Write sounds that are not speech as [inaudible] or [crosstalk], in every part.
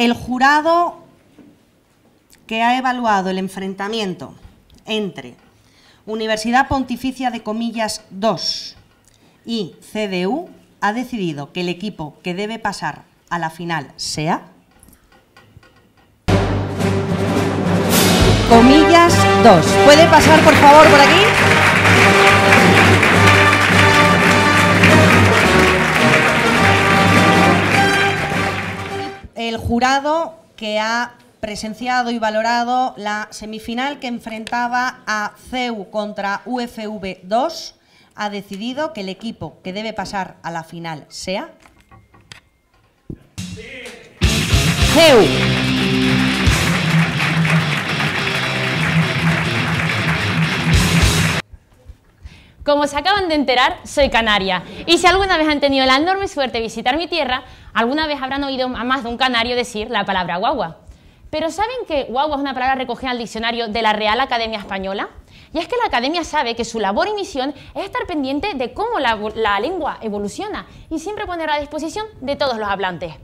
El jurado que ha evaluado el enfrentamiento entre Universidad Pontificia de Comillas 2 y CDU ha decidido que el equipo que debe pasar a la final sea... Comillas 2. ¿Puede pasar, por favor, por aquí? El jurado que ha presenciado y valorado la semifinal que enfrentaba a CEU contra UFV 2 ha decidido que el equipo que debe pasar a la final sea CEU. Como se acaban de enterar, soy canaria. Y si alguna vez han tenido la enorme suerte de visitar mi tierra, alguna vez habrán oído a más de un canario decir la palabra guagua. Pero ¿saben que guagua es una palabra recogida al diccionario de la Real Academia Española? Y es que la Academia sabe que su labor y misión es estar pendiente de cómo la, la lengua evoluciona y siempre poner a disposición de todos los hablantes.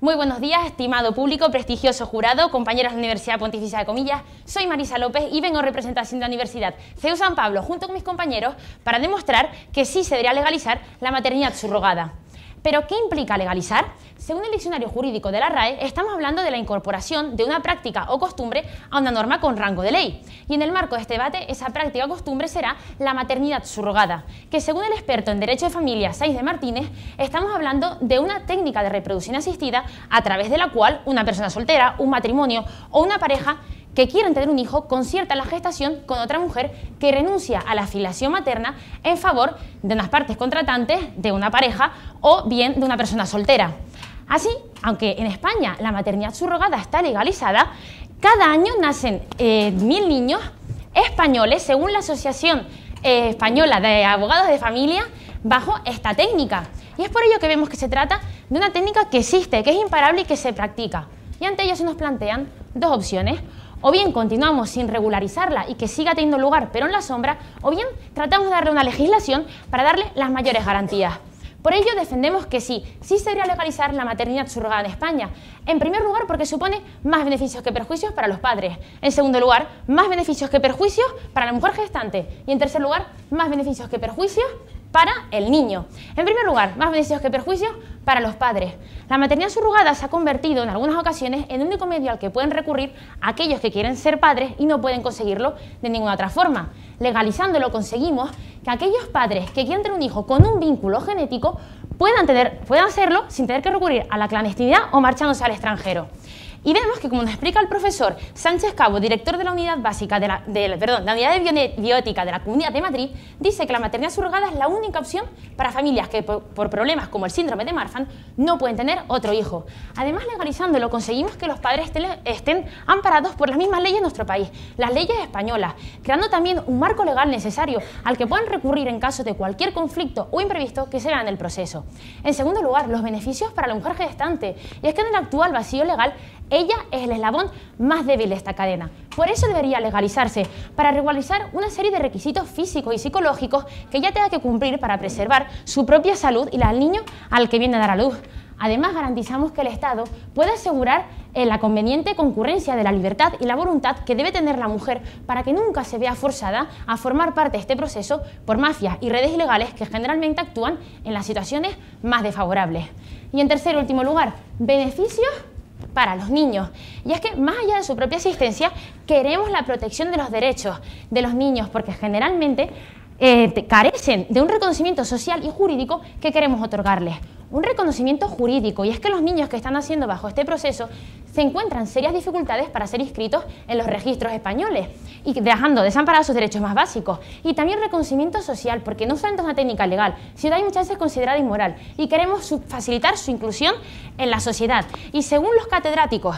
Muy buenos días, estimado público, prestigioso jurado, compañeros de la Universidad Pontificia de Comillas. Soy Marisa López y vengo en representación de la Universidad CEU San Pablo, junto con mis compañeros, para demostrar que sí se debería legalizar la maternidad subrogada. ¿Pero qué implica legalizar? Según el diccionario jurídico de la RAE, estamos hablando de la incorporación de una práctica o costumbre a una norma con rango de ley. Y en el marco de este debate, esa práctica o costumbre será la maternidad subrogada, que según el experto en Derecho de Familia, Saiz de Martínez, estamos hablando de una técnica de reproducción asistida a través de la cual una persona soltera, un matrimonio o una pareja que quieren tener un hijo concierta la gestación con otra mujer que renuncia a la filiación materna en favor de unas partes contratantes de una pareja o bien de una persona soltera. Así, aunque en España la maternidad subrogada está legalizada, cada año nacen eh, mil niños españoles, según la Asociación eh, Española de Abogados de Familia, bajo esta técnica. Y es por ello que vemos que se trata de una técnica que existe, que es imparable y que se practica. Y ante ello se nos plantean dos opciones. O bien continuamos sin regularizarla y que siga teniendo lugar pero en la sombra, o bien tratamos de darle una legislación para darle las mayores garantías. Por ello defendemos que sí, sí se debería legalizar la maternidad subrogada en España. En primer lugar porque supone más beneficios que perjuicios para los padres. En segundo lugar, más beneficios que perjuicios para la mujer gestante. Y en tercer lugar, más beneficios que perjuicios para el niño. En primer lugar, más beneficios que perjuicios para los padres. La maternidad subrogada se ha convertido en algunas ocasiones en el único medio al que pueden recurrir aquellos que quieren ser padres y no pueden conseguirlo de ninguna otra forma. Legalizándolo conseguimos que aquellos padres que quieren tener un hijo con un vínculo genético puedan, tener, puedan hacerlo sin tener que recurrir a la clandestinidad o marchándose al extranjero. Y vemos que, como nos explica el profesor Sánchez Cabo, director de la unidad básica de la, perdón, la unidad de biótica de la Comunidad de Madrid, dice que la maternidad subrogada es la única opción para familias que por, problemas como el síndrome de Marfan no pueden tener otro hijo. Además, legalizándolo conseguimos que los padres estén, estén amparados por las mismas leyes de nuestro país, las leyes españolas, creando también un marco legal necesario al que puedan recurrir en caso de cualquier conflicto o imprevisto que se vea en el proceso. En segundo lugar, los beneficios para la mujer gestante. Y es que en el actual vacío legal ella es el eslabón más débil de esta cadena. Por eso debería legalizarse, para regularizar una serie de requisitos físicos y psicológicos que ella tenga que cumplir para preservar su propia salud y la del niño al que viene a dar a luz. Además, garantizamos que el Estado pueda asegurar eh, la conveniente concurrencia de la libertad y la voluntad que debe tener la mujer para que nunca se vea forzada a formar parte de este proceso por mafias y redes ilegales que generalmente actúan en las situaciones más desfavorables. Y en tercer y último lugar, beneficios para los niños. Y es que más allá de su propia existencia, queremos la protección de los derechos de los niños, porque generalmente eh, carecen de un reconocimiento social y jurídico que queremos otorgarles. Un reconocimiento jurídico, y es que los niños que están haciendo bajo este proceso se encuentran serias dificultades para ser inscritos en los registros españoles y dejando desamparados sus derechos más básicos. Y también reconocimiento social, porque no solamente es una técnica legal, sino hay muchas veces considerada inmoral y queremos facilitar su inclusión en la sociedad. Y según los catedráticos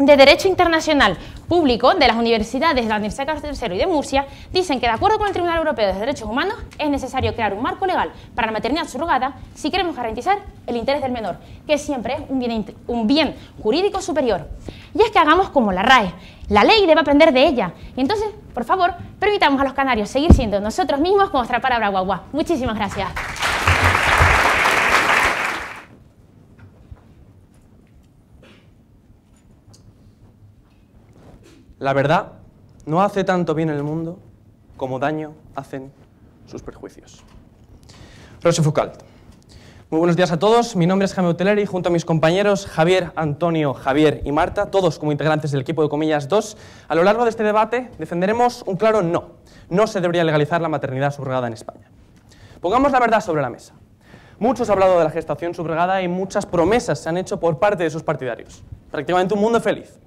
de Derecho Internacional Público de las universidades de la Universidad Carlos III y de Murcia dicen que, de acuerdo con el Tribunal Europeo de Derechos Humanos, es necesario crear un marco legal para la maternidad subrogada si queremos garantizar el interés del menor, que siempre es un bien, un bien jurídico superior. Y es que hagamos como la RAE. La ley debe aprender de ella. Y entonces, por favor, permitamos a los canarios seguir siendo nosotros mismos con nuestra palabra guagua. Muchísimas gracias. La verdad no hace tanto bien en el mundo como daño hacen sus prejuicios. Roche Foucault. Muy buenos días a todos, mi nombre es Jaime Uteleri, junto a mis compañeros Javier, Antonio, Javier y Marta, todos como integrantes del equipo de Comillas 2, a lo largo de este debate defenderemos un claro no. No se debería legalizar la maternidad subrogada en España. Pongamos la verdad sobre la mesa. Muchos han hablado de la gestación subrogada y muchas promesas se han hecho por parte de sus partidarios. Prácticamente un mundo feliz.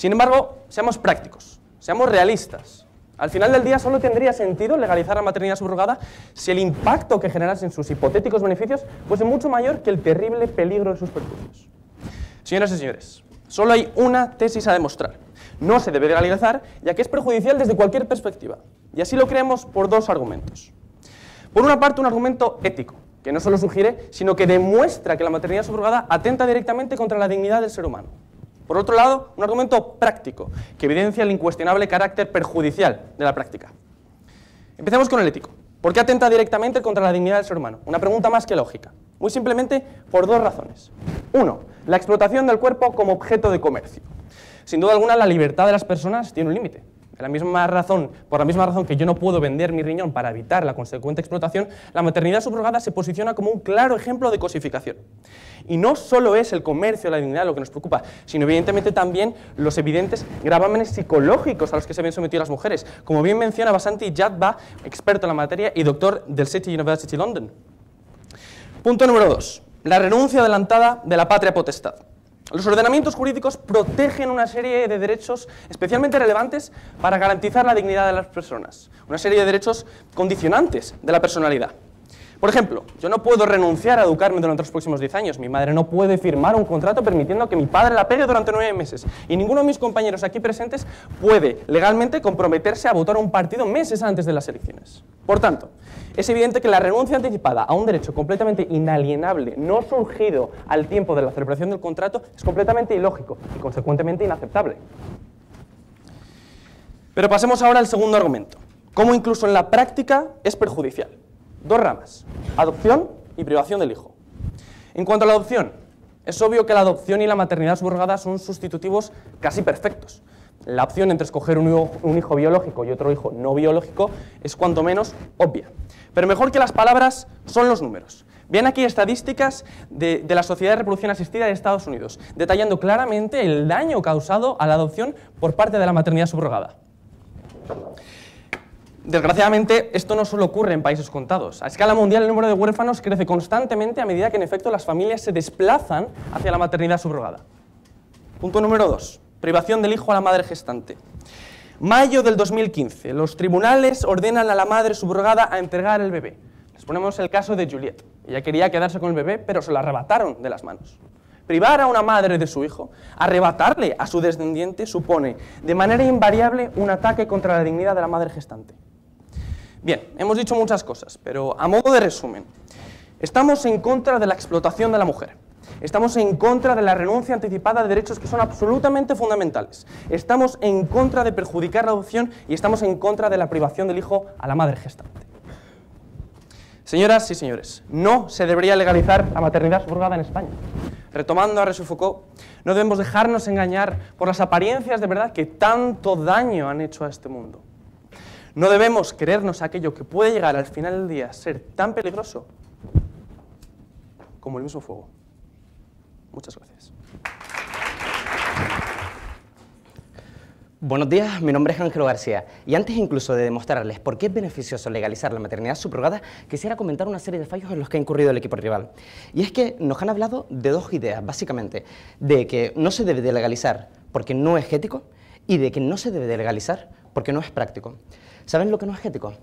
Sin embargo, seamos prácticos, seamos realistas. Al final del día solo tendría sentido legalizar la maternidad subrogada si el impacto que generasen sus hipotéticos beneficios fuese mucho mayor que el terrible peligro de sus perjuicios. Señoras y señores, solo hay una tesis a demostrar. No se debe legalizar, ya que es perjudicial desde cualquier perspectiva. Y así lo creemos por dos argumentos. Por una parte, un argumento ético, que no solo sugiere, sino que demuestra que la maternidad subrogada atenta directamente contra la dignidad del ser humano. Por otro lado, un argumento práctico, que evidencia el incuestionable carácter perjudicial de la práctica. Empecemos con el ético. ¿Por qué atenta directamente contra la dignidad del ser humano? Una pregunta más que lógica. Muy simplemente por dos razones. Uno, la explotación del cuerpo como objeto de comercio. Sin duda alguna, la libertad de las personas tiene un límite por la misma razón que yo no puedo vender mi riñón para evitar la consecuente explotación, la maternidad subrogada se posiciona como un claro ejemplo de cosificación. Y no solo es el comercio, la dignidad lo que nos preocupa, sino evidentemente también los evidentes gravámenes psicológicos a los que se ven sometidas las mujeres, como bien menciona Basanti Jadba, experto en la materia y doctor del City University London. Punto número dos. La renuncia adelantada de la patria potestad. Los ordenamientos jurídicos protegen una serie de derechos especialmente relevantes para garantizar la dignidad de las personas, una serie de derechos condicionantes de la personalidad. Por ejemplo, yo no puedo renunciar a educarme durante los próximos 10 años. Mi madre no puede firmar un contrato permitiendo que mi padre la pegue durante nueve meses. Y ninguno de mis compañeros aquí presentes puede legalmente comprometerse a votar un partido meses antes de las elecciones. Por tanto, es evidente que la renuncia anticipada a un derecho completamente inalienable, no surgido al tiempo de la celebración del contrato, es completamente ilógico y consecuentemente inaceptable. Pero pasemos ahora al segundo argumento, cómo incluso en la práctica es perjudicial. Dos ramas, adopción y privación del hijo. En cuanto a la adopción, es obvio que la adopción y la maternidad subrogada son sustitutivos casi perfectos. La opción entre escoger un hijo, biológico y otro hijo no biológico es cuanto menos obvia. Pero mejor que las palabras son los números. Vean aquí estadísticas de, de, la Sociedad de Reproducción Asistida de Estados Unidos, detallando claramente el daño causado a la adopción por parte de la maternidad subrogada. Desgraciadamente, esto no solo ocurre en países contados. A escala mundial, el número de huérfanos crece constantemente a medida que, en efecto, las familias se desplazan hacia la maternidad subrogada. Punto número dos. Privación del hijo a la madre gestante. Mayo del 2015. Los tribunales ordenan a la madre subrogada a entregar el bebé. Les ponemos el caso de Juliet. Ella quería quedarse con el bebé, pero se lo arrebataron de las manos. Privar a una madre de su hijo, arrebatarle a su descendiente, supone de manera invariable un ataque contra la dignidad de la madre gestante. Bien, hemos dicho muchas cosas, pero a modo de resumen, estamos en contra de la explotación de la mujer. Estamos en contra de la renuncia anticipada de derechos que son absolutamente fundamentales. Estamos en contra de perjudicar la adopción y estamos en contra de la privación del hijo a la madre gestante. Señoras y señores, no se debería legalizar la maternidad subrogada en España. Retomando a Ressu Foucault, no debemos dejarnos engañar por las apariencias de verdad que tanto daño han hecho a este mundo. No debemos creernos aquello que puede llegar al final del día a ser tan peligroso como el mismo fuego. Muchas gracias. Buenos días, mi nombre es Ángelo García y antes incluso de demostrarles por qué es beneficioso legalizar la maternidad subrogada, quisiera comentar una serie de fallos en los que ha incurrido el equipo rival. Y es que nos han hablado de dos ideas, básicamente, de que no se debe de legalizar porque no es ético y de que no se debe de legalizar porque no es práctico. ¿Saben lo que no es ético?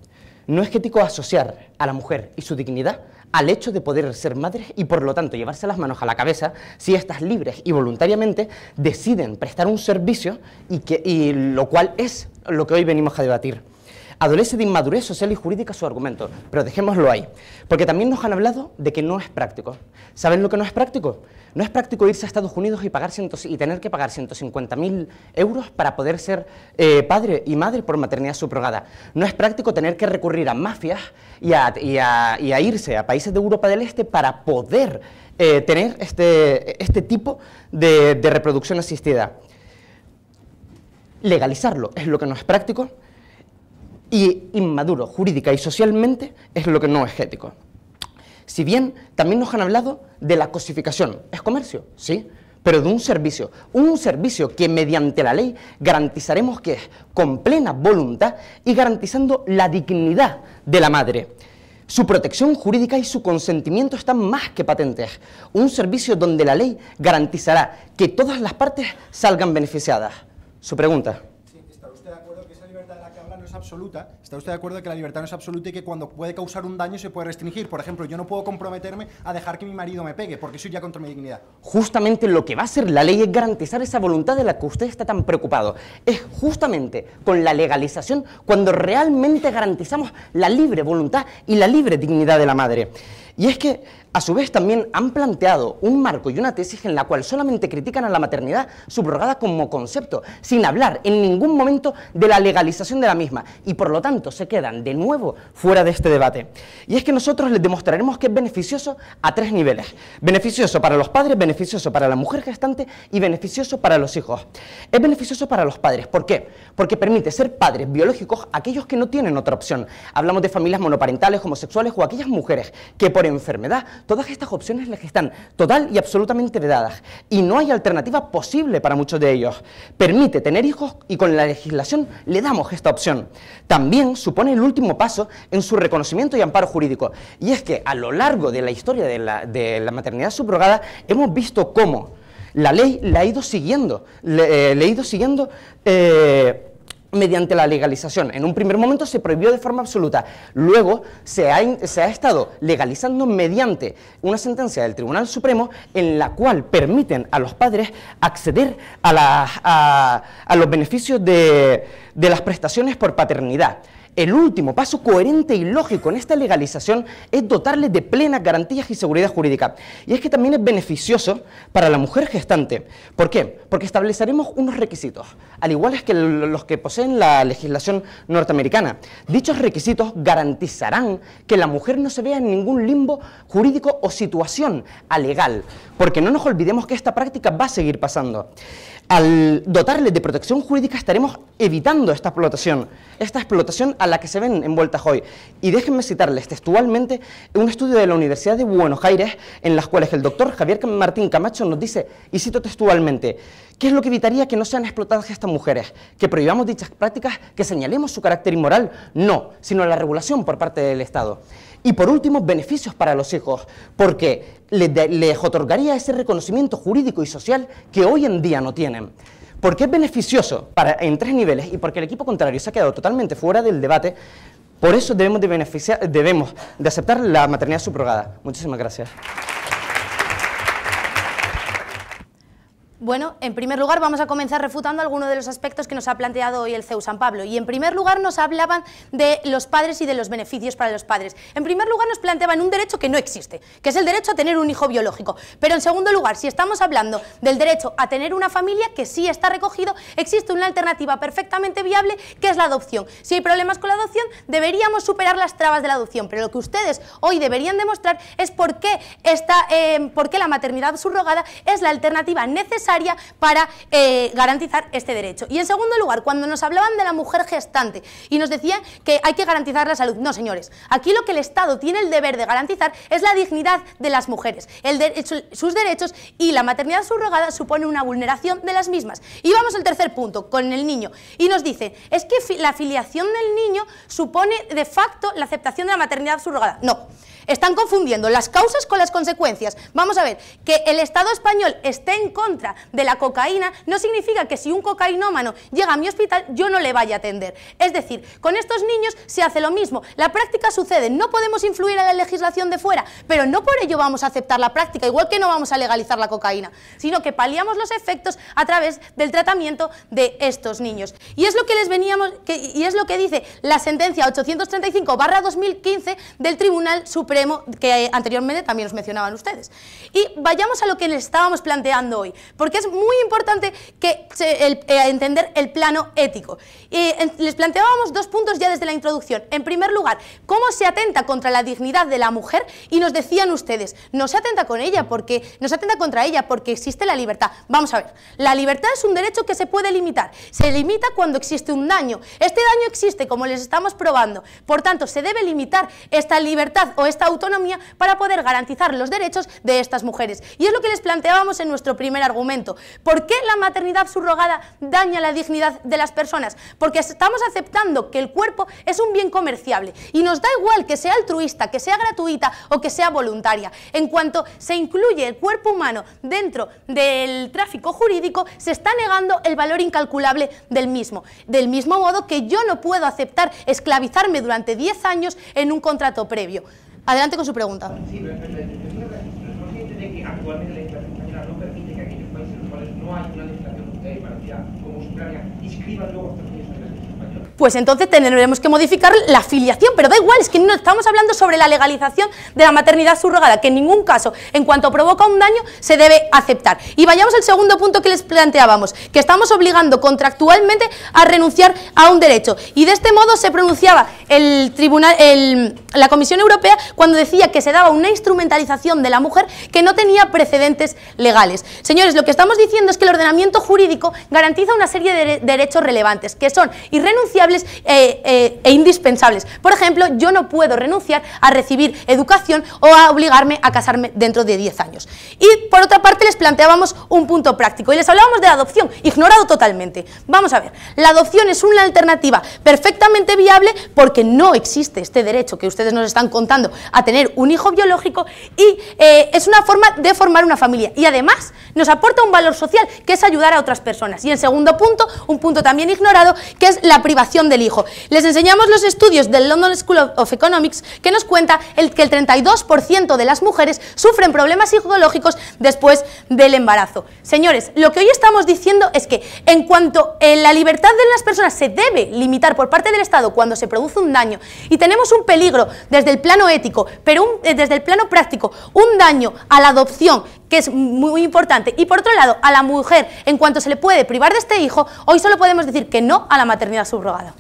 No es ético asociar a la mujer y su dignidad al hecho de poder ser madres y por lo tanto llevarse las manos a la cabeza si estas libres y voluntariamente deciden prestar un servicio y, que, y lo cual es lo que hoy venimos a debatir. Adolece de inmadurez social y jurídica su argumento, pero dejémoslo ahí, porque también nos han hablado de que no es práctico. ¿Saben lo que no es práctico? No es práctico irse a Estados Unidos y, pagar y tener que pagar 150.000 euros para poder ser eh, padre y madre por maternidad subrogada. No es práctico tener que recurrir a mafias y a, irse a países de Europa del Este para poder eh, tener este, este tipo de reproducción asistida. legalizarlo es lo que no es práctico y inmaduro jurídica y socialmente es lo que no es ético. Si bien también nos han hablado de la cosificación, ¿es comercio? Sí, pero de un servicio, un servicio que mediante la ley garantizaremos que es con plena voluntad y garantizando la dignidad de la madre. Su protección jurídica y su consentimiento están más que patentes. Un servicio donde la ley garantizará que todas las partes salgan beneficiadas. Su pregunta absoluta, ¿está usted de acuerdo que la libertad no es absoluta y que cuando puede causar un daño se puede restringir? Por ejemplo, yo no puedo comprometerme a dejar que mi marido me pegue porque soy ya contra mi dignidad. Justamente lo que va a hacer la ley es garantizar esa voluntad de la que usted está tan preocupado. Es justamente con la legalización cuando realmente garantizamos la libre voluntad y la libre dignidad de la madre. Y es que, a su vez, también han planteado un marco y una tesis en la cual solamente critican a la maternidad subrogada como concepto, sin hablar en ningún momento de la legalización de la misma, y por lo tanto se quedan de nuevo fuera de este debate. Y es que nosotros les demostraremos que es beneficioso a tres niveles. Beneficioso para los padres, beneficioso para la mujer gestante y beneficioso para los hijos. Es beneficioso para los padres. ¿Por qué? Porque permite ser padres biológicos aquellos que no tienen otra opción. Hablamos de familias monoparentales, homosexuales o aquellas mujeres que por enfermedad, todas estas opciones les están total y absolutamente vedadas y no hay alternativa posible para muchos de ellos. Permite tener hijos y con la legislación le damos esta opción. También supone el último paso en su reconocimiento y amparo jurídico y es que a lo largo de la historia de la, maternidad subrogada hemos visto cómo la ley la ha ido siguiendo, le, eh, ha ido siguiendo eh, mediante la legalización. En un primer momento se prohibió de forma absoluta, luego se ha, estado legalizando mediante una sentencia del Tribunal Supremo en la cual permiten a los padres acceder a, a, los beneficios de, de las prestaciones por paternidad. El último paso coherente y lógico en esta legalización es dotarle de plenas garantías y seguridad jurídica. Y es que también es beneficioso para la mujer gestante. ¿Por qué? Porque estableceremos unos requisitos, al igual que los que poseen la legislación norteamericana. Dichos requisitos garantizarán que la mujer no se vea en ningún limbo jurídico o situación alegal, porque no nos olvidemos que esta práctica va a seguir pasando. Al dotarle de protección jurídica estaremos evitando esta explotación, esta explotación a la que se ven envueltas hoy. Y déjenme citarles textualmente un estudio de la Universidad de Buenos Aires en las cuales el doctor Javier Martín Camacho nos dice, y cito textualmente, ¿qué es lo que evitaría que no sean explotadas estas mujeres? ¿Que prohibamos dichas prácticas? ¿Que señalemos su carácter inmoral? No, sino la regulación por parte del Estado. Y por último, beneficios para los hijos, porque les, otorgaría ese reconocimiento jurídico y social que hoy en día no tienen. Porque es beneficioso para, en tres niveles y porque el equipo contrario se ha quedado totalmente fuera del debate, por eso debemos de, beneficiar, debemos de aceptar la maternidad subrogada. Muchísimas gracias. Bueno, en primer lugar vamos a comenzar refutando algunos de los aspectos que nos ha planteado hoy el CEU San Pablo. Y en primer lugar nos hablaban de los padres y de los beneficios para los padres. En primer lugar nos planteaban un derecho que no existe, que es el derecho a tener un hijo biológico. Pero en segundo lugar, si estamos hablando del derecho a tener una familia, que sí está recogido, existe una alternativa perfectamente viable, que es la adopción. Si hay problemas con la adopción, deberíamos superar las trabas de la adopción. Pero lo que ustedes hoy deberían demostrar es por qué, eh, por qué la maternidad subrogada es la alternativa necesaria para eh, garantizar este derecho. Y en segundo lugar, cuando nos hablaban de la mujer gestante y nos decían que hay que garantizar la salud, no señores, aquí lo que el Estado tiene el deber de garantizar es la dignidad de las mujeres, el sus derechos y la maternidad subrogada supone una vulneración de las mismas. Y vamos al tercer punto, con el niño. Y nos dice, es que la filiación del niño supone de facto la aceptación de la maternidad subrogada. No. Están confundiendo las causas con las consecuencias. Vamos a ver, que el Estado español esté en contra de la cocaína no significa que si un cocainómano llega a mi hospital yo no le vaya a atender. Es decir, con estos niños se hace lo mismo. La práctica sucede, no podemos influir en la legislación de fuera, pero no por ello vamos a aceptar la práctica, igual que no vamos a legalizar la cocaína, sino que paliamos los efectos a través del tratamiento de estos niños. Y es lo que les veníamos, y es lo que dice la sentencia 835-2015 del Tribunal Supremo Supremo que anteriormente también os mencionaban ustedes. Y vayamos a lo que les estábamos planteando hoy, porque es muy importante que eh, entender el plano ético. Y les planteábamos dos puntos ya desde la introducción. En primer lugar, cómo se atenta contra la dignidad de la mujer y nos decían ustedes, no se atenta con ella porque no se atenta contra ella porque existe la libertad. Vamos a ver, la libertad es un derecho que se puede limitar. Se limita cuando existe un daño. Este daño existe como les estamos probando. Por tanto, se debe limitar esta libertad o esta autonomía para poder garantizar los derechos de estas mujeres. Y es lo que les planteábamos en nuestro primer argumento. ¿Por qué la maternidad subrogada daña la dignidad de las personas? Porque estamos aceptando que el cuerpo es un bien comerciable y nos da igual que sea altruista, que sea gratuita o que sea voluntaria. En cuanto se incluye el cuerpo humano dentro del tráfico jurídico, se está negando el valor incalculable del mismo. Del mismo modo que yo no puedo aceptar esclavizarme durante 10 años en un contrato previo. Adelante con su pregunta. Pues entonces tendremos que modificar la filiación, pero da igual, es que no estamos hablando sobre la legalización de la maternidad subrogada, que en ningún caso, en cuanto provoca un daño, se debe aceptar. Y vayamos al segundo punto que les planteábamos, que estamos obligando contractualmente a renunciar a un derecho. Y de este modo se pronunciaba el tribunal, la Comisión Europea cuando decía que se daba una instrumentalización de la mujer que no tenía precedentes legales. Señores, lo que estamos diciendo es que el ordenamiento jurídico garantiza una serie de derechos relevantes, que son irrenunciables eh, eh, e indispensables. Por ejemplo, yo no puedo renunciar a recibir educación o a obligarme a casarme dentro de 10 años. Y por otra parte les planteábamos un punto práctico y les hablábamos de la adopción, ignorado totalmente. Vamos a ver, la adopción es una alternativa perfectamente viable porque no existe este derecho que ustedes nos están contando a tener un hijo biológico y eh, es una forma de formar una familia y además nos aporta un valor social que es ayudar a otras personas. Y el segundo punto, un punto también ignorado, que es la privación del hijo. Les enseñamos los estudios del London School of Economics que nos cuenta el, que el 32% de las mujeres sufren problemas psicológicos después del embarazo. Señores, lo que hoy estamos diciendo es que en cuanto en la libertad de las personas se debe limitar por parte del Estado cuando se produce un daño y tenemos un peligro desde el plano ético, pero eh, desde el plano práctico, un daño a la adopción que es muy importante. Y por otro lado, a la mujer, en cuanto se le puede privar de este hijo, hoy solo podemos decir que no a la maternidad subrogada.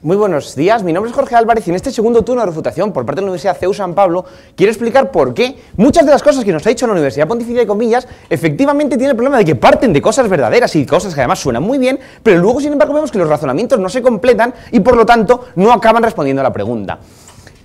Muy buenos días, mi nombre es Jorge Álvarez y en este segundo turno de refutación por parte de la Universidad CEU San Pablo quiero explicar por qué muchas de las cosas que nos ha dicho la Universidad Pontificia de Comillas efectivamente tiene el problema de que parten de cosas verdaderas y cosas que además suenan muy bien, pero luego sin embargo vemos que los razonamientos no se completan y por lo tanto no acaban respondiendo a la pregunta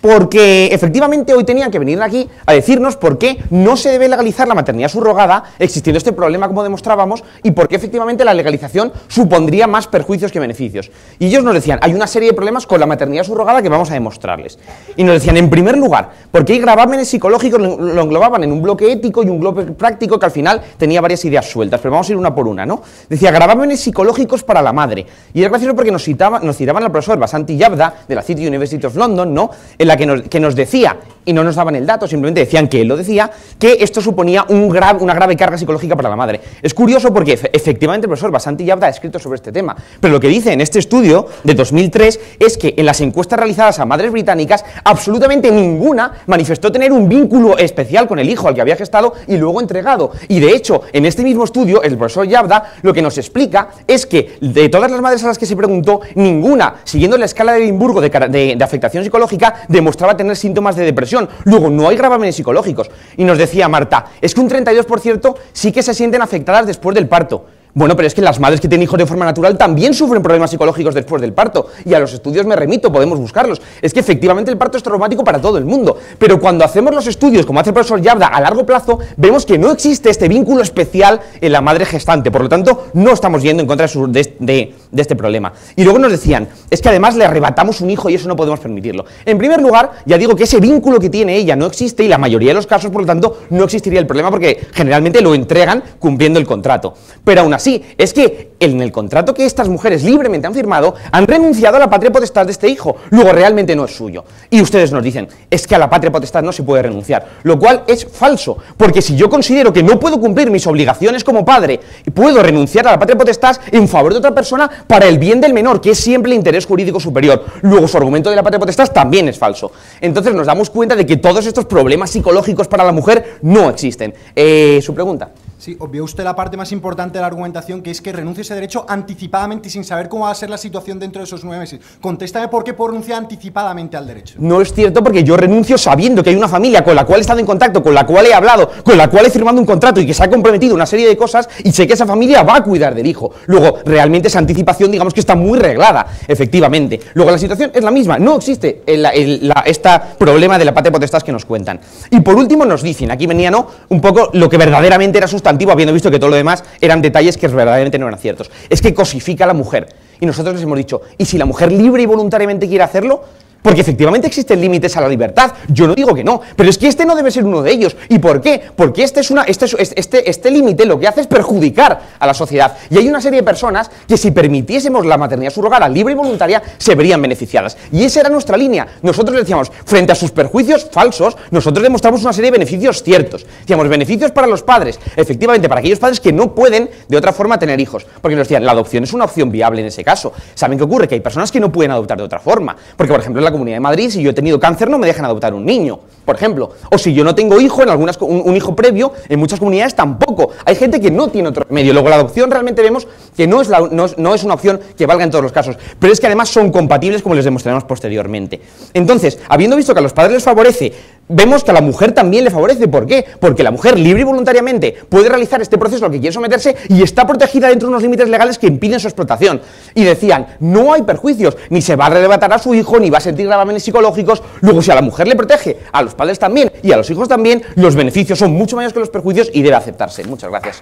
porque efectivamente hoy tenían que venir aquí a decirnos por qué no se debe legalizar la maternidad subrogada, existiendo este problema como demostrábamos, y por qué efectivamente la legalización supondría más perjuicios que beneficios. Y ellos nos decían, hay una serie de problemas con la maternidad subrogada que vamos a demostrarles. Y nos decían, en primer lugar, porque hay gravámenes psicológicos, lo englobaban en un bloque ético y un bloque práctico que al final tenía varias ideas sueltas, pero vamos a ir una por una, ¿no? Decía, gravámenes psicológicos para la madre. Y era gracioso porque nos, citaban, nos citaban al profesor Basanti Yabda, de la City University of London, ¿no? Que nos, que nos decía y no nos daban el dato, simplemente decían que él lo decía, que esto suponía un una grave carga psicológica para la madre. Es curioso porque efectivamente el profesor Basanti Yabda ha escrito sobre este tema, pero lo que dice en este estudio de 2003 es que en las encuestas realizadas a madres británicas, absolutamente ninguna manifestó tener un vínculo especial con el hijo al que había gestado y luego entregado. Y de hecho, en este mismo estudio, el profesor Yabda lo que nos explica es que de todas las madres a las que se preguntó, ninguna, siguiendo la escala de Edimburgo de, de, de afectación psicológica, demostraba tener síntomas de depresión Luego, no hay gravámenes psicológicos. Y nos decía Marta, es que un 32% sí que se sienten afectadas después del parto. Bueno, pero es que las madres que tienen hijos de forma natural también sufren problemas psicológicos después del parto. Y a los estudios me remito, podemos buscarlos. Es que efectivamente el parto es traumático para todo el mundo. Pero cuando hacemos los estudios, como hace el profesor Yabda, a largo plazo, vemos que no existe este vínculo especial en la madre gestante. Por lo tanto, no estamos yendo en contra de, este problema. Y luego nos decían, es que además le arrebatamos un hijo y eso no podemos permitirlo. En primer lugar, ya digo que ese vínculo que tiene ella no existe y la mayoría de los casos, por lo tanto, no existiría el problema porque generalmente lo entregan cumpliendo el contrato. Pero aún así, Sí, es que en el contrato que estas mujeres libremente han firmado, han renunciado a la patria potestad de este hijo. Luego realmente no es suyo. Y ustedes nos dicen, es que a la patria potestad no se puede renunciar. Lo cual es falso. Porque si yo considero que no puedo cumplir mis obligaciones como padre puedo renunciar a la patria potestad en favor de otra persona para el bien del menor, que es siempre el interés jurídico superior. Luego su argumento de la patria potestad también es falso. Entonces nos damos cuenta de que todos estos problemas psicológicos para la mujer no existen. Eh, su pregunta. Sí, obvió usted la parte más importante de la argumentación, que es que renuncie ese derecho anticipadamente y sin saber cómo va a ser la situación dentro de esos nueve meses. Contéstame por qué puedo renunciar anticipadamente al derecho. No es cierto porque yo renuncio sabiendo que hay una familia con la cual he estado en contacto, con la cual he hablado, con la cual he firmado un contrato y que se ha comprometido una serie de cosas y sé que esa familia va a cuidar del hijo. Luego, realmente esa anticipación digamos que está muy reglada, efectivamente. Luego la situación es la misma, no existe el, este problema de la patria potestad que nos cuentan. Y por último nos dicen, aquí venía no, un poco lo que verdaderamente era habiendo visto que todo lo demás eran detalles que verdaderamente no eran ciertos. Es que cosifica a la mujer. Y nosotros les hemos dicho, ¿y si la mujer libre y voluntariamente quiere hacerlo? Porque efectivamente existen límites a la libertad. Yo no digo que no, pero es que este no debe ser uno de ellos. ¿Y por qué? Porque este es una, este, es- este, este límite lo que hace es perjudicar a la sociedad. Y hay una serie de personas que si permitiésemos la maternidad subrogada libre y voluntaria, se verían beneficiadas. Y esa era nuestra línea. Nosotros decíamos, frente a sus perjuicios falsos, nosotros demostramos una serie de beneficios ciertos. Decíamos, beneficios para los padres, efectivamente, para aquellos padres que no pueden de otra forma tener hijos. Porque nos decían, la adopción es una opción viable en ese caso. ¿Saben qué ocurre? Que hay personas que no pueden adoptar de otra forma. Porque, por ejemplo, la Comunidad de Madrid, si yo he tenido cáncer, no me dejan adoptar un niño, por ejemplo. O si yo no tengo hijo, en algunas un, un hijo previo, en muchas comunidades tampoco. Hay gente que no tiene otro medio. Luego, la adopción realmente vemos que no es, la- no no es una opción que valga en todos los casos. Pero es que además son compatibles, como les demostraremos posteriormente. Entonces, habiendo visto que a los padres les favorece, vemos que a la mujer también le favorece. ¿Por qué? Porque la mujer libre y voluntariamente puede realizar este proceso al que quiere someterse y está protegida dentro de unos límites legales que impiden su explotación. Y decían, no hay perjuicios, ni se va a arrebatar a su hijo, ni va a sentir gravámenes psicológicos. Luego, si a la mujer le protege, a los padres también y a los hijos también, los beneficios son mucho mayores que los perjuicios y debe aceptarse. Muchas gracias.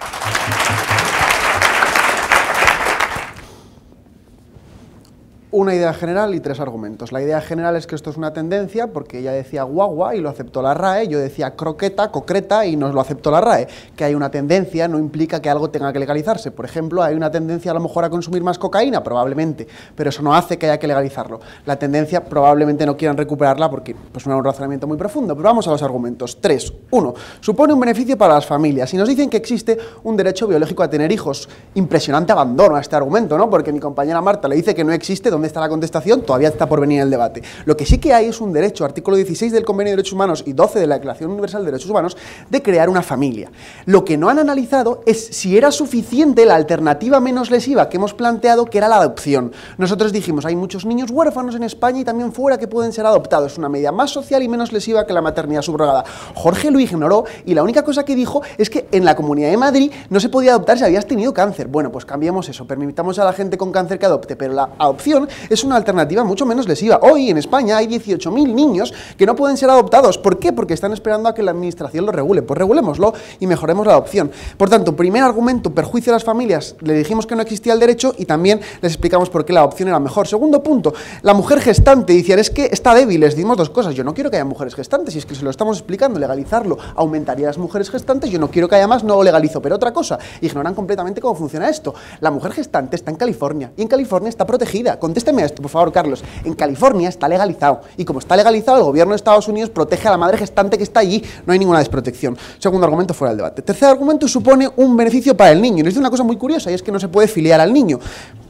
Una idea general y tres argumentos. La idea general es que esto es una tendencia porque ella decía guagua y lo aceptó la RAE, yo decía croqueta, concreta y nos lo aceptó la RAE. Que hay una tendencia no implica que algo tenga que legalizarse. Por ejemplo, hay una tendencia a lo mejor a consumir más cocaína, probablemente, pero eso no hace que haya que legalizarlo. La tendencia probablemente no quieran recuperarla porque pues, es un razonamiento muy profundo. Pero vamos a los argumentos. Tres. Uno, supone un beneficio para las familias. Y nos dicen que existe un derecho biológico a tener hijos. Impresionante abandono a este argumento, ¿no? Porque mi compañera Marta le dice que no existe. ¿Dónde está la contestación? Todavía está por venir el debate. Lo que sí que hay es un derecho, artículo 16 del Convenio de Derechos Humanos y 12 de la Declaración Universal de Derechos Humanos, de crear una familia. Lo que no han analizado es si era suficiente la alternativa menos lesiva que hemos planteado, que era la adopción. Nosotros dijimos, hay muchos niños huérfanos en España y también fuera que pueden ser adoptados. Es una medida más social y menos lesiva que la maternidad subrogada. Jorge lo ignoró y la única cosa que dijo es que en la Comunidad de Madrid no se podía adoptar si habías tenido cáncer. Bueno, pues cambiemos eso, permitamos a la gente con cáncer que adopte, pero la adopción es una alternativa mucho menos lesiva. Hoy en España hay 18.000 niños que no pueden ser adoptados. ¿Por qué? Porque están esperando a que la administración lo regule. Pues regulémoslo y mejoremos la adopción. Por tanto, primer argumento, perjuicio a las familias, le dijimos que no existía el derecho y también les explicamos por qué la adopción era mejor. Segundo punto, la mujer gestante, decían, es que está débil, les dimos dos cosas. Yo no quiero que haya mujeres gestantes, y es que se lo estamos explicando, legalizarlo aumentaría las mujeres gestantes, yo no quiero que haya más, no lo legalizo. Pero otra cosa, ignoran completamente cómo funciona esto. La mujer gestante está en California y en California está protegida. Esto, por favor, Carlos. En California está legalizado y como está legalizado, el gobierno de Estados Unidos protege a la madre gestante que está allí. No hay ninguna desprotección. Segundo argumento fuera del debate. Tercer argumento supone un beneficio para el niño. Y nos una cosa muy curiosa y es que no se puede filiar al niño.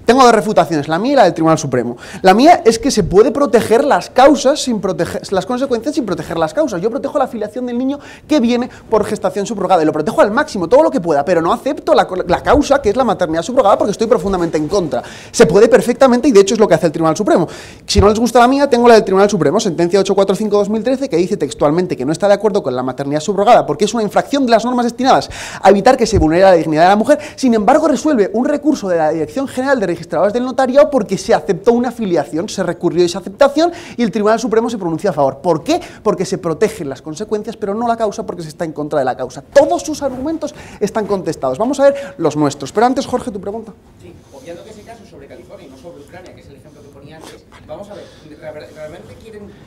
Tengo dos refutaciones, la mía y la del Tribunal Supremo. La mía es que se puede proteger las causas sin proteger las consecuencias sin proteger las causas. Yo protejo la afiliación del niño que viene por gestación subrogada y lo protejo al máximo, todo lo que pueda, pero no acepto la, causa que es la maternidad subrogada porque estoy profundamente en contra. Se puede perfectamente y de hecho es lo que hace el Tribunal Supremo. Si no les gusta la mía, tengo la del Tribunal Supremo, sentencia 845-2013, que dice textualmente que no está de acuerdo con la maternidad subrogada porque es una infracción de las normas destinadas a evitar que se vulnere la dignidad de la mujer. Sin embargo, resuelve un recurso de la Dirección General de Registradores del Notariado porque se aceptó una afiliación, se recurrió esa aceptación y el Tribunal Supremo se pronuncia a favor. ¿Por qué? Porque se protegen las consecuencias, pero no la causa porque se está en contra de la causa. Todos sus argumentos están contestados. Vamos a ver los nuestros. Pero antes, Jorge, tu pregunta. Sí, obviando que ese caso sobre California y no sobre Ucrania, que es el ejemplo que ponía antes, Vamos a ver, ¿realmente quieren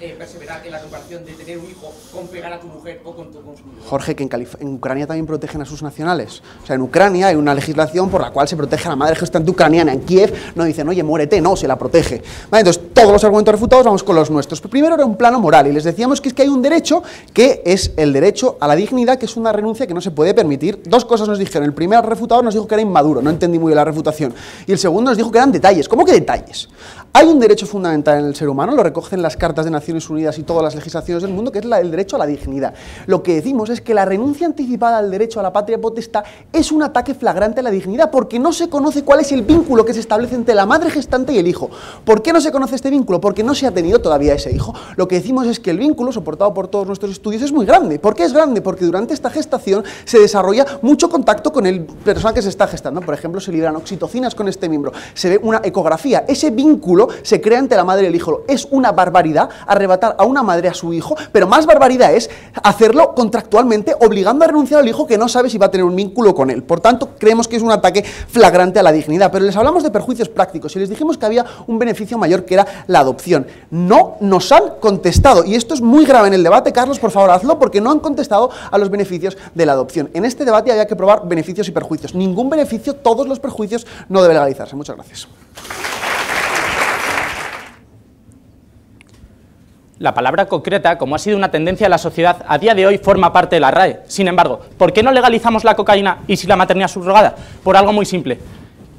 eh, perseverar en la comparación de tener un hijo con pegar a tu mujer o con tu consumidor? Jorge, que en, Ucrania también protegen a sus nacionales. O sea, en Ucrania hay una legislación por la cual se protege a la madre gestante ucraniana. En Kiev no dicen, oye, muérete, no, se la protege. Entonces, todos los argumentos refutados, vamos con los nuestros. Primero era un plano moral y les decíamos que es que hay un derecho que es el derecho a la dignidad, que es una renuncia que no se puede permitir. Dos cosas nos dijeron. El primer refutador nos dijo que era inmaduro, no entendí muy bien la refutación. Y el segundo nos dijo que eran detalles. ¿Cómo que detalles? Hay un derecho fundamental en el ser humano, lo recogen las cartas de Naciones Unidas y todas las legislaciones del mundo, que es la- el derecho a la dignidad. Lo que decimos es que la renuncia anticipada al derecho a la patria potestad es un ataque flagrante a la dignidad, porque no se conoce cuál es el vínculo que se establece entre la madre gestante y el hijo. ¿Por qué no se conoce este vínculo? Porque no se ha tenido todavía ese hijo. Lo que decimos es que el vínculo, soportado por todos nuestros estudios, es muy grande. ¿Por qué es grande? Porque durante esta gestación se desarrolla mucho contacto con el persona que se está gestando. Por ejemplo, se liberan oxitocinas con este miembro. Se ve una ecografía. Ese vínculo se crea entre la madre y el hijo. Es una barbaridad arrebatar a una madre a su hijo, pero más barbaridad es hacerlo contractualmente, obligando a renunciar al hijo que no sabe si va a tener un vínculo con él. Por tanto, creemos que es un ataque flagrante a la dignidad. Pero les hablamos de perjuicios prácticos y les dijimos que había un beneficio mayor que era la adopción. No nos han contestado. Y esto es muy grave en el debate. Carlos, por favor, hazlo porque no han contestado a los beneficios de la adopción. En este debate había que probar beneficios y perjuicios. Ningún beneficio, todos los perjuicios no debe legalizarse. Muchas gracias. La palabra concreta, como ha sido una tendencia de la sociedad, a día de hoy forma parte de la RAE. Sin embargo, ¿por qué no legalizamos la cocaína y si la maternidad subrogada? Por algo muy simple.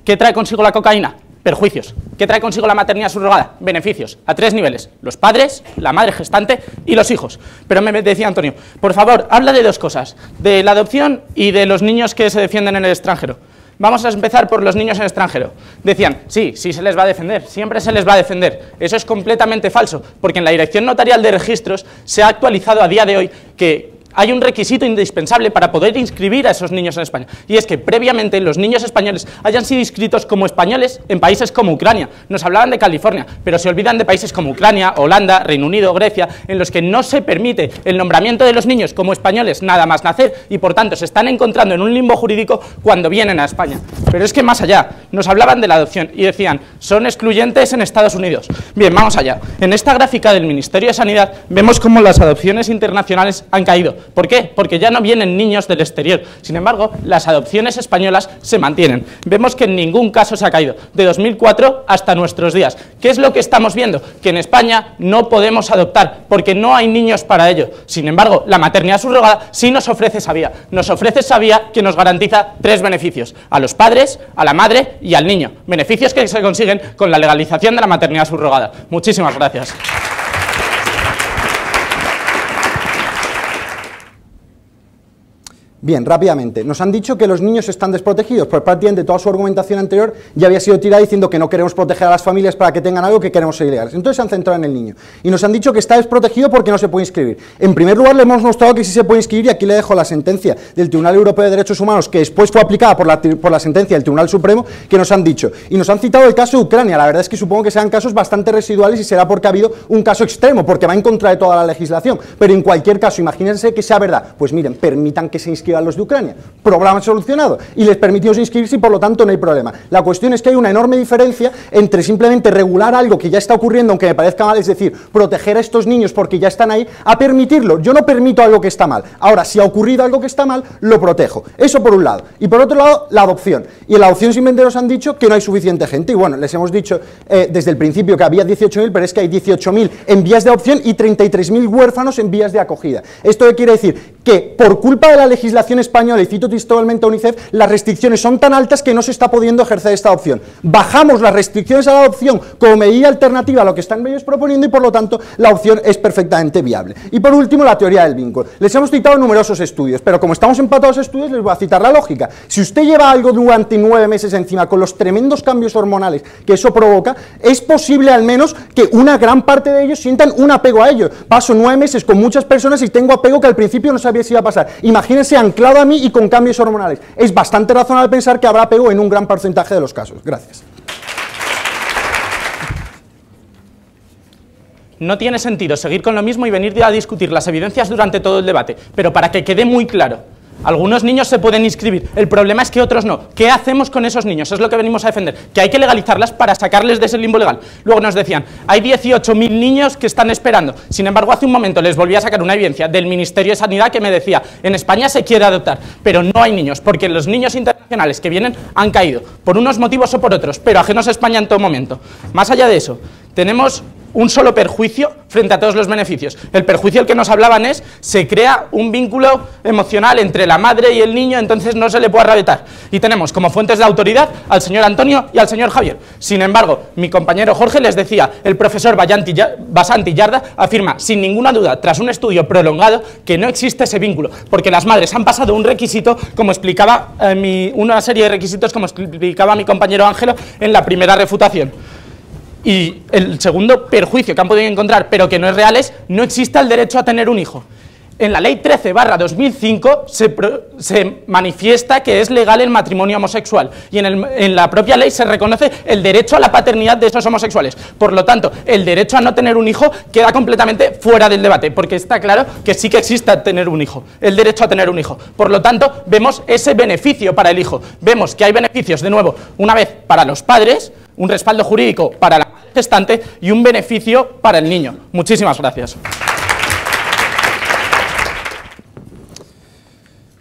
¿Qué trae consigo la cocaína? Perjuicios. ¿Qué trae consigo la maternidad subrogada? Beneficios. A tres niveles. Los padres, la madre gestante y los hijos. Pero me decía Antonio, por favor, habla de dos cosas. De la adopción y de los niños que se defienden en el extranjero. Vamos a empezar por los niños en extranjero. Decían, sí, sí se les va a defender, siempre se les va a defender. Eso es completamente falso, porque en la Dirección Notarial de Registros se ha actualizado a día de hoy que hay un requisito indispensable para poder inscribir a esos niños en España. Y es que previamente los niños españoles hayan sido inscritos como españoles en países como Ucrania. Nos hablaban de California, pero se olvidan de países como Ucrania, Holanda, Reino Unido, Grecia, en los que no se permite el nombramiento de los niños como españoles nada más nacer y por tanto se están encontrando en un limbo jurídico cuando vienen a España. Pero es que más allá, nos hablaban de la adopción y decían, son excluyentes en Estados Unidos. Bien, vamos allá. En esta gráfica del Ministerio de Sanidad vemos cómo las adopciones internacionales han caído. ¿Por qué? Porque ya no vienen niños del exterior. Sin embargo, las adopciones españolas se mantienen. Vemos que en ningún caso se ha caído, de 2004 hasta nuestros días. ¿Qué es lo que estamos viendo? Que en España no podemos adoptar porque no hay niños para ello. Sin embargo, la maternidad subrogada sí nos ofrece esa vía. Nos ofrece esa vía que nos garantiza tres beneficios. A los padres, a la madre y al niño. Beneficios que se consiguen con la legalización de la maternidad subrogada. Muchísimas gracias. Bien, rápidamente. Nos han dicho que los niños están desprotegidos, pues prácticamente toda su argumentación anterior ya había sido tirada diciendo que no queremos proteger a las familias para que tengan algo que queremos ilegales. Entonces se han centrado en el niño. Y nos han dicho que está desprotegido porque no se puede inscribir. En primer lugar, le hemos mostrado que sí se puede inscribir y aquí le dejo la sentencia del Tribunal Europeo de Derechos Humanos, que después fue aplicada por la, por la sentencia del Tribunal Supremo, que nos han dicho. Y nos han citado el caso de Ucrania. La verdad es que supongo que sean casos bastante residuales y será porque ha habido un caso extremo, porque va en contra de toda la legislación. Pero en cualquier caso, imagínense que sea verdad. Pues miren, permitan que se inscriban los de Ucrania programa solucionado y les permitimos inscribirse y por lo tanto no hay problema. La cuestión es que hay una enorme diferencia entre simplemente regular algo que ya está ocurriendo, aunque me parezca mal, es decir, proteger a estos niños porque ya están ahí, a permitirlo. Yo no permito algo que está mal. Ahora, si ha ocurrido algo que está mal, lo protejo. Eso por un lado. Y por otro lado, la adopción. Y en la adopción simplemente nos han dicho que no hay suficiente gente. Y bueno, les hemos dicho eh, desde el principio que había 18.000, pero es que hay 18.000 en vías de adopción y 33.000 huérfanos en vías de acogida. ¿Esto qué quiere decir? Que por culpa de la legislación española, y cito textualmente a UNICEF, las restricciones son tan altas que no se está pudiendo ejercer esta opción. Bajamos las restricciones a la adopción como medida alternativa a lo que están ellos proponiendo y por lo tanto la opción es perfectamente viable. Y por último, la teoría del vínculo. Les hemos citado numerosos estudios, pero como estamos empatados a estudios, les voy a citar la lógica. Si usted lleva algo durante nueve meses encima con los tremendos cambios hormonales que eso provoca, es posible al menos que una gran parte de ellos sientan un apego a ello. Paso nueve meses con muchas personas y tengo apego que al principio no sabía si iba a pasar. Imagínense anclado a mí y con cambios hormonales. Es bastante razonable pensar que habrá apego en un gran porcentaje de los casos. Gracias. No tiene sentido seguir con lo mismo y venir a discutir las evidencias durante todo el debate, pero para que quede muy claro, Algunos niños se pueden inscribir, el problema es que otros no. ¿Qué hacemos con esos niños? Es lo que venimos a defender, que hay que legalizarlas para sacarles de ese limbo legal. Luego nos decían, hay 18.000 niños que están esperando. Sin embargo, hace un momento les volví a sacar una evidencia del Ministerio de Sanidad que me decía, en España se quiere adoptar, pero no hay niños, porque los niños internacionales que vienen han caído, por unos motivos o por otros, pero ajenos a España en todo momento. Más allá de eso, tenemos un solo perjuicio frente a todos los beneficios. El perjuicio al que nos hablaban es, se crea un vínculo emocional entre la madre y el niño, entonces no se le puede arrebatar. Y tenemos como fuentes de autoridad al señor Antonio y al señor Javier. Sin embargo, mi compañero Jorge les decía, el profesor Basanti Yarda afirma, sin ninguna duda, tras un estudio prolongado, que no existe ese vínculo, porque las madres han pasado un requisito, como explicaba eh, una serie de requisitos, como explicaba mi compañero Ángelo en la primera refutación. Y el segundo perjuicio que han podido encontrar, pero que no es real, es no existe el derecho a tener un hijo. En la ley 13 barra 2005 se, pro- se manifiesta que es legal el matrimonio homosexual y en, el- en la propia ley se reconoce el derecho a la paternidad de esos homosexuales. Por lo tanto, el derecho a no tener un hijo queda completamente fuera del debate, porque está claro que sí que existe tener un hijo, el derecho a tener un hijo. Por lo tanto, vemos ese beneficio para el hijo. Vemos que hay beneficios, de nuevo, una vez para los padres, un respaldo jurídico para la gestante y un beneficio para el niño. Muchísimas gracias.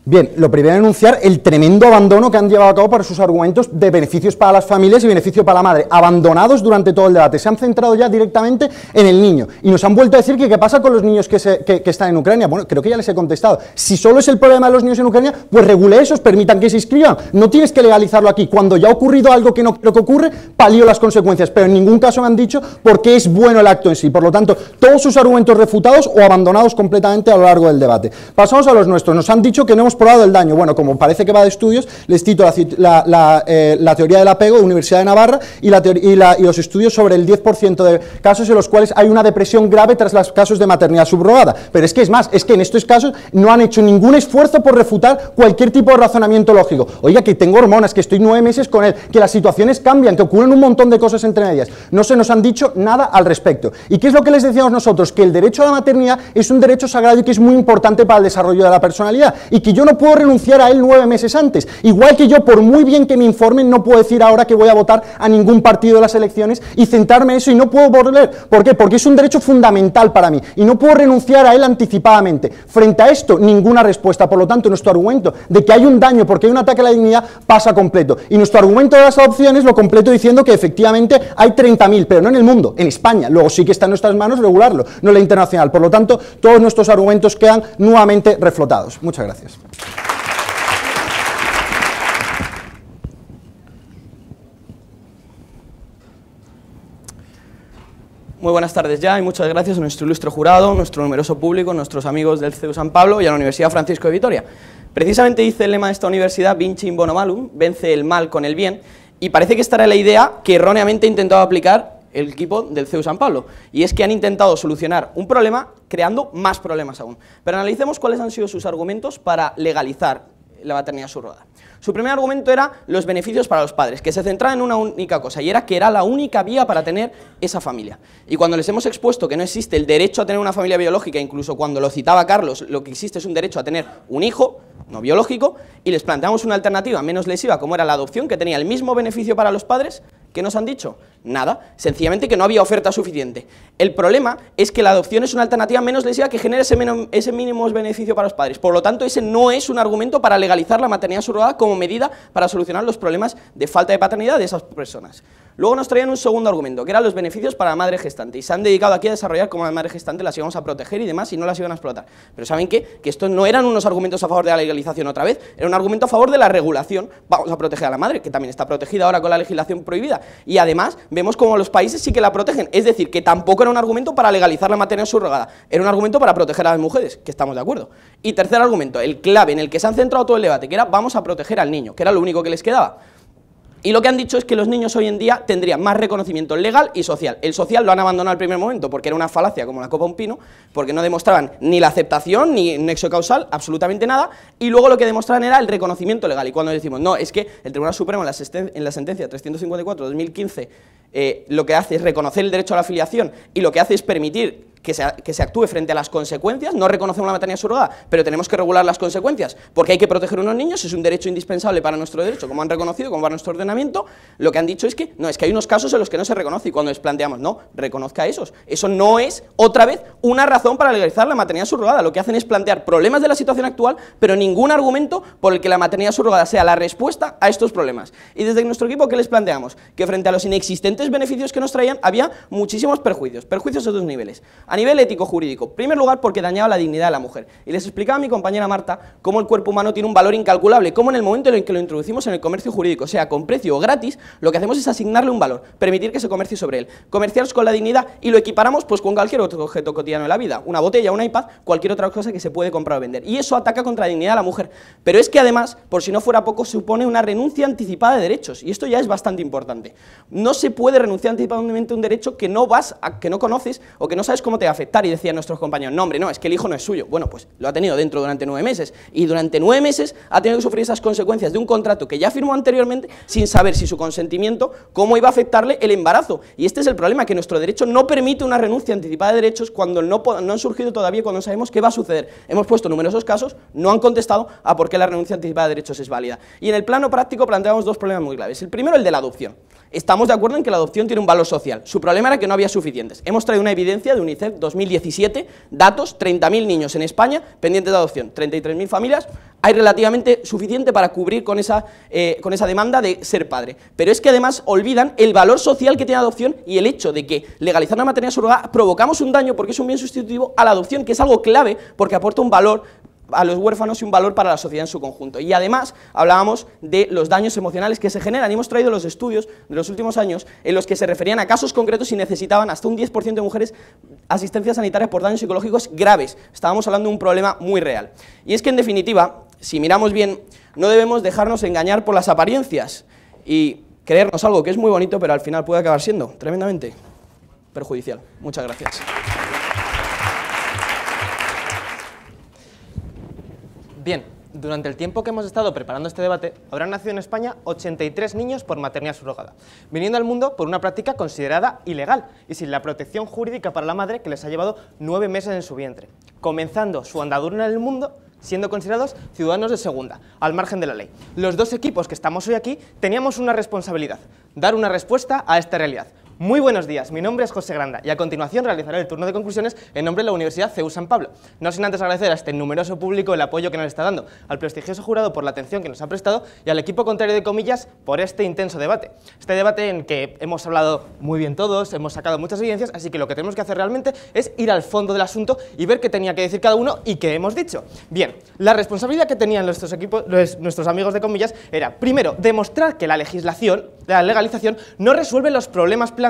Bien, lo primero enunciar el tremendo abandono que han llevado a cabo para sus argumentos de beneficios para las familias y beneficio para la madre, abandonados durante todo el debate. Se han centrado ya directamente en el niño y nos han vuelto a decir que qué pasa con los niños que, se- que- están en Ucrania. Bueno, creo que ya les he contestado. Si solo es el problema de los niños en Ucrania, pues regule esos, permitan que se inscriban. No tienes que legalizarlo aquí. Cuando ya ha ocurrido algo que no quiero que ocurre, palío las consecuencias, pero en ningún caso me han dicho por qué es bueno el acto en sí. Por lo tanto, todos sus argumentos refutados o abandonados completamente a lo largo del debate. Pasamos a los nuestros. Nos han dicho que no hemos probado el daño. Bueno, como parece que va de estudios, les cito eh, la teoría del apego de Universidad de Navarra y, y, y los estudios sobre el 10% de casos en los cuales hay una depresión grave tras los casos de maternidad subrogada. Pero es que es más, es que en estos casos no han hecho ningún esfuerzo por refutar cualquier tipo de razonamiento lógico. Oiga, que tengo hormonas, que estoy nueve meses con él, que las situaciones cambian, que ocurren un montón de cosas entre medias. No se nos han dicho nada al respecto. ¿Y qué es lo que les decíamos nosotros? Que el derecho a la maternidad es un derecho sagrado y que es muy importante para el desarrollo de la personalidad y que no puedo renunciar a él nueve meses antes. Igual que yo, por muy bien que me informen, no puedo decir ahora que voy a votar a ningún partido de las elecciones y centrarme en eso y no puedo volver. ¿Por qué? Porque es un derecho fundamental para mí y no puedo renunciar a él anticipadamente. Frente a esto, ninguna respuesta. Por lo tanto, nuestro argumento de que hay un daño porque hay un ataque a la dignidad pasa completo. Y nuestro argumento de las adopciones lo completo diciendo que efectivamente hay 30.000, pero no en el mundo, en España. Luego sí que está en nuestras manos regularlo, no en la internacional. Por lo tanto, todos nuestros argumentos quedan nuevamente reflotados. Muchas gracias. Muy buenas tardes ya y muchas gracias a nuestro ilustre jurado, nuestro numeroso público, nuestros amigos del CEU San Pablo y a la Universidad Francisco de Vitoria. Precisamente dice el lema de esta universidad, Vinci in bono malum, vence el mal con el bien, y parece que esta era la idea que erróneamente ha intentado aplicar el equipo del CEU San Pablo, y es que han intentado solucionar un problema creando más problemas aún. Pero analicemos cuáles han sido sus argumentos para legalizar la maternidad subrogada. Su primer argumento era los beneficios para los padres, que se centraba en una única cosa, y era que era la única vía para tener esa familia. Y cuando les hemos expuesto que no existe el derecho a tener una familia biológica, incluso cuando lo citaba Carlos, lo que existe es un derecho a tener un hijo, no biológico, y les planteamos una alternativa menos lesiva, como era la adopción, que tenía el mismo beneficio para los padres, ¿qué nos han dicho? Nada, sencillamente que no había oferta suficiente. El problema es que la adopción es una alternativa menos lesiva que genera ese, ese mínimo beneficio para los padres. Por lo tanto, ese no es un argumento para legalizar la maternidad subrogada como medida para solucionar los problemas de falta de paternidad de esas personas. Luego nos traían un segundo argumento, que eran los beneficios para la madre gestante. Y se han dedicado aquí a desarrollar cómo a la madre gestante las íbamos a proteger y demás, y no las iban a explotar. Pero ¿saben qué? Que estos no eran unos argumentos a favor de la legalización otra vez, era un argumento a favor de la regulación. Vamos a proteger a la madre, que también está protegida ahora con la legislación prohibida. Y además, vemos cómo los países sí que la protegen. Es decir, que tampoco era un argumento para legalizar la maternidad subrogada, era un argumento para proteger a las mujeres, que estamos de acuerdo. Y tercer argumento, el clave en el que se han centrado todo el debate, que era vamos a proteger al niño, que era lo único que les quedaba. Y lo que han dicho es que los niños hoy en día tendrían más reconocimiento legal y social. El social lo han abandonado al primer momento porque era una falacia como la copa un pino, porque no demostraban ni la aceptación ni nexo causal, absolutamente nada, y luego lo que demostraban era el reconocimiento legal. Y cuando decimos, no, es que el Tribunal Supremo en la, sentencia 354-2015 eh, lo que hace es reconocer el derecho a la afiliación y lo que hace es permitir que se, actúe frente a las consecuencias. No reconocemos la maternidad subrogada, pero tenemos que regular las consecuencias porque hay que proteger a unos niños, es un derecho indispensable para nuestro derecho, como han reconocido, como va nuestro ordenamiento. Lo que han dicho es que no, es que hay unos casos en los que no se reconoce y cuando les planteamos, no, reconozca esos. Eso no es, otra vez, una razón para legalizar la maternidad subrogada. Lo que hacen es plantear problemas de la situación actual, pero ningún argumento por el que la maternidad subrogada sea la respuesta a estos problemas. Y desde nuestro equipo, ¿qué les planteamos? Que frente a los inexistentes beneficios que nos traían, había muchísimos perjuicios. Perjuicios a dos niveles. Nivel ético-jurídico. En primer lugar, porque dañaba la dignidad de la mujer. Y les explicaba a mi compañera Marta cómo el cuerpo humano tiene un valor incalculable, cómo en el momento en el que lo introducimos en el comercio jurídico, sea con precio o gratis, lo que hacemos es asignarle un valor, permitir que se comercie sobre él. Comerciar con la dignidad y lo equiparamos pues con cualquier otro objeto cotidiano de la vida. Una botella, un iPad, cualquier otra cosa que se puede comprar o vender. Y eso ataca contra la dignidad de la mujer. Pero es que además, por si no fuera poco, supone una renuncia anticipada de derechos. Y esto ya es bastante importante. No se puede renunciar anticipadamente a un derecho que no vas a, que no conoces o que no sabes cómo te a afectar. Y decían nuestros compañeros, no hombre, no, es que el hijo no es suyo. Bueno, pues lo ha tenido dentro durante nueve meses. Y durante nueve meses ha tenido que sufrir esas consecuencias de un contrato que ya firmó anteriormente sin saber si su consentimiento, cómo iba a afectarle el embarazo. Y este es el problema, que nuestro derecho no permite una renuncia anticipada de derechos cuando no, no han surgido todavía, cuando sabemos qué va a suceder. Hemos puesto numerosos casos, no han contestado a por qué la renuncia anticipada de derechos es válida. Y en el plano práctico planteamos dos problemas muy graves. El primero, el de la adopción. Estamos de acuerdo en que la adopción tiene un valor social. Su problema era que no había suficientes. Hemos traído una evidencia de UNICEF 2017, datos, 30.000 niños en España pendientes de adopción, 33.000 familias, hay relativamente suficiente para cubrir con esa, eh, con esa demanda de ser padre. Pero es que además olvidan el valor social que tiene la adopción y el hecho de que legalizar la maternidad surrogada provocamos un daño porque es un bien sustitutivo a la adopción, que es algo clave porque aporta un valor a los huérfanos y un valor para la sociedad en su conjunto. Y además hablábamos de los daños emocionales que se generan y hemos traído los estudios de los últimos años en los que se referían a casos concretos y necesitaban hasta un 10% de mujeres asistencia sanitaria por daños psicológicos graves. Estábamos hablando de un problema muy real. Y es que en definitiva, si miramos bien, no debemos dejarnos engañar por las apariencias y creernos algo que es muy bonito, pero al final puede acabar siendo tremendamente perjudicial. Muchas gracias. Bien, durante el tiempo que hemos estado preparando este debate, habrán nacido en España 83 niños por maternidad subrogada, viniendo al mundo por una práctica considerada ilegal y sin la protección jurídica para la madre que les ha llevado nueve meses en su vientre, comenzando su andadura en el mundo siendo considerados ciudadanos de segunda, al margen de la ley. Los dos equipos que estamos hoy aquí teníamos una responsabilidad, dar una respuesta a esta realidad. Muy buenos días, mi nombre es José Granda y a continuación realizaré el turno de conclusiones en nombre de la Universidad CEU San Pablo. No sin antes agradecer a este numeroso público el apoyo que nos está dando, al prestigioso jurado por la atención que nos ha prestado y al equipo contrario de comillas por este intenso debate. Este debate en que hemos hablado muy bien todos, hemos sacado muchas evidencias, así que lo que tenemos que hacer realmente es ir al fondo del asunto y ver qué tenía que decir cada uno y qué hemos dicho. Bien, la responsabilidad que tenían nuestros, equipos, nuestros amigos de comillas era, primero, demostrar que la legislación, la legalización, no resuelve los problemas planteados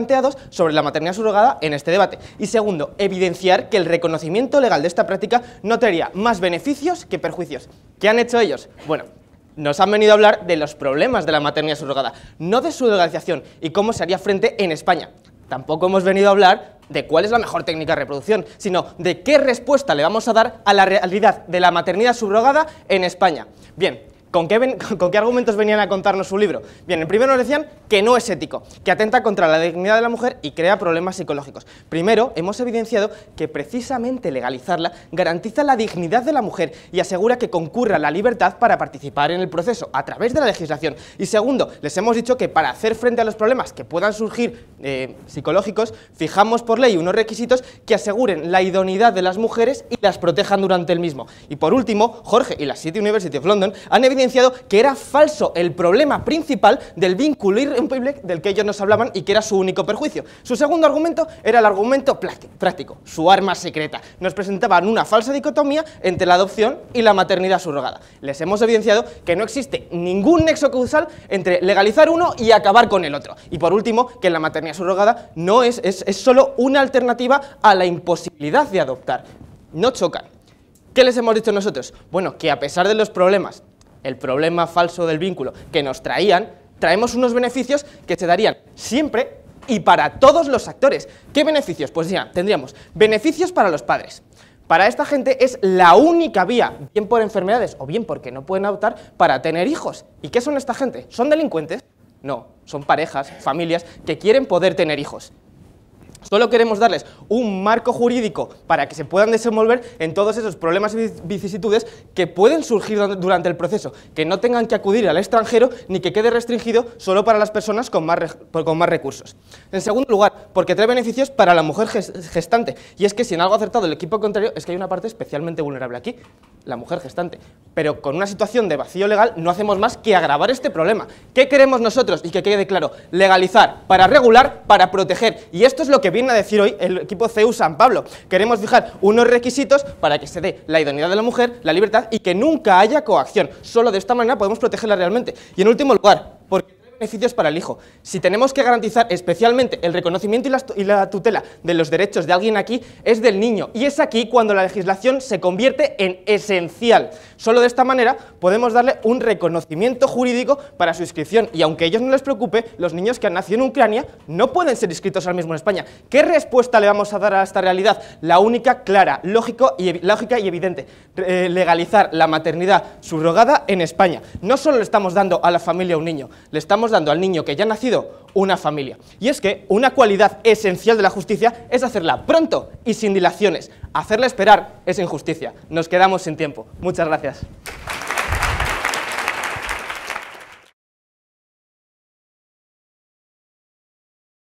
sobre la maternidad subrogada en este debate. Y segundo, evidenciar que el reconocimiento legal de esta práctica no traería más beneficios que perjuicios. ¿Qué han hecho ellos? Bueno, nos han venido a hablar de los problemas de la maternidad subrogada, no de su legalización y cómo se haría frente en España. Tampoco hemos venido a hablar de cuál es la mejor técnica de reproducción, sino de qué respuesta le vamos a dar a la realidad de la maternidad subrogada en España. Bien, [laughs] ¿Con qué, argumentos venían a contarnos su libro? Bien, en primero nos decían que no es ético, que atenta contra la dignidad de la mujer y crea problemas psicológicos. Primero, hemos evidenciado que precisamente legalizarla garantiza la dignidad de la mujer y asegura que concurra la libertad para participar en el proceso a través de la legislación. Y segundo, les hemos dicho que para hacer frente a los problemas que puedan surgir eh, psicológicos, fijamos por ley unos requisitos que aseguren la idoneidad de las mujeres y las protejan durante el mismo. Y por último, Jorge y la City University of London han evidenciado que era falso el problema principal del vínculo irrompible del que ellos nos hablaban y que era su único perjuicio. Su segundo argumento era el argumento práctico, su arma secreta. Nos presentaban una falsa dicotomía entre la adopción y la maternidad subrogada. Les hemos evidenciado que no existe ningún nexo causal entre legalizar uno y acabar con el otro. Y por último, que la maternidad subrogada no es, es, es solo una alternativa a la imposibilidad de adoptar. No chocan. ¿Qué les hemos dicho nosotros? Bueno, que a pesar de los problemas, el problema falso del vínculo que nos traían, traemos unos beneficios que se darían siempre y para todos los actores. ¿Qué beneficios? Pues ya, tendríamos beneficios para los padres. Para esta gente es la única vía, bien por enfermedades o bien porque no pueden adoptar, para tener hijos. ¿Y qué son esta gente? ¿Son delincuentes? No, son parejas, familias que quieren poder tener hijos. Solo queremos darles un marco jurídico para que se puedan desenvolver en todos esos problemas y vicisitudes que pueden surgir dur- durante el proceso, que no tengan que acudir al extranjero ni que quede restringido solo para las personas con más, con más recursos. En segundo lugar, porque trae beneficios para la mujer ges- gestante. Y es que si en algo ha acertado el equipo contrario es que hay una parte especialmente vulnerable aquí, la mujer gestante. Pero con una situación de vacío legal no hacemos más que agravar este problema. ¿Qué queremos nosotros? Y que quede claro, legalizar, para regular, para proteger. Y esto es lo que viene a decir hoy el equipo CEU San Pablo. Queremos fijar unos requisitos para que se dé la idoneidad de la mujer, la libertad y que nunca haya coacción. Solo de esta manera podemos protegerla realmente. Y en último lugar, beneficios para el hijo. Si tenemos que garantizar especialmente el reconocimiento y la, tutela de los derechos de alguien aquí, es del niño. Y es aquí cuando la legislación se convierte en esencial. Solo de esta manera podemos darle un reconocimiento jurídico para su inscripción. Y aunque a ellos no les preocupe, los niños que han nacido en Ucrania no pueden ser inscritos ahora mismo en España. ¿Qué respuesta le vamos a dar a esta realidad? La única, clara, lógico lógica y evidente. Eh, legalizar la maternidad subrogada en España. No solo le estamos dando a la familia un niño, le dando al niño que ya ha nacido una familia. Y es que una cualidad esencial de la justicia es hacerla pronto y sin dilaciones. Hacerla esperar es injusticia. Nos quedamos sin tiempo. Muchas gracias.